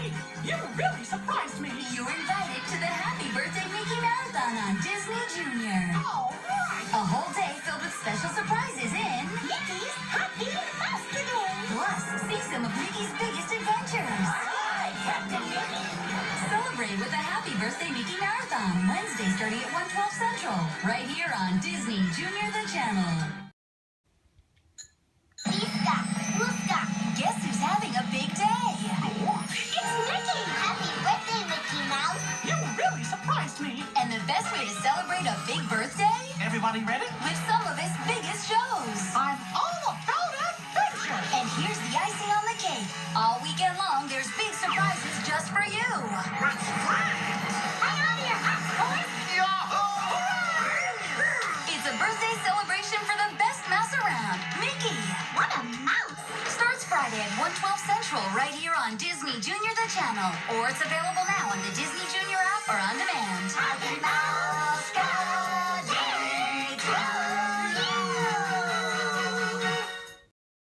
Marty, you really surprised me. You're invited to the Happy Birthday Mickey Marathon on Disney Junior. Oh, right! A whole day filled with special surprises in Mickey's Happy Mouse Canoe. Plus, see some of Mickey's biggest adventures. All right, Captain Mickey. Celebrate with a Happy Birthday Mickey Marathon Wednesday starting at 112 Central, right here on Disney Junior the Channel. Best way to celebrate a big birthday? Everybody ready? With some of his biggest shows. I'm all about adventure. And here's the icing on the cake. All weekend long, there's big surprises just for you. Let's ride. Hang on to your hats, boys. It's a birthday celebration for the best mouse around, Mickey. What a mouse. Starts Friday at 112 Central right here on Disney Junior the Channel. Or it's available now